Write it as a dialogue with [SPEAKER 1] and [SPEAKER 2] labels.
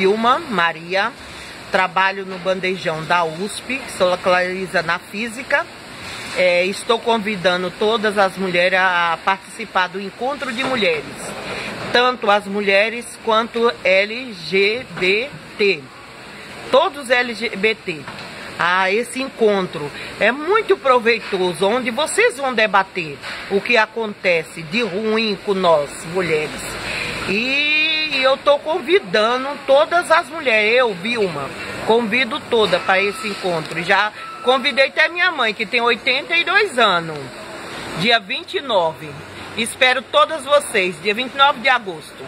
[SPEAKER 1] Vilma Maria, trabalho no bandejão da USP, sou localiza na física. É, estou convidando todas as mulheres a participar do encontro de mulheres, tanto as mulheres quanto LGBT, todos LGBT. A esse encontro é muito proveitoso, onde vocês vão debater o que acontece de ruim com nós, mulheres. E e eu tô convidando todas as mulheres, eu, Vilma, convido toda para esse encontro. Já convidei até minha mãe, que tem 82 anos, dia 29. Espero todas vocês, dia 29 de agosto.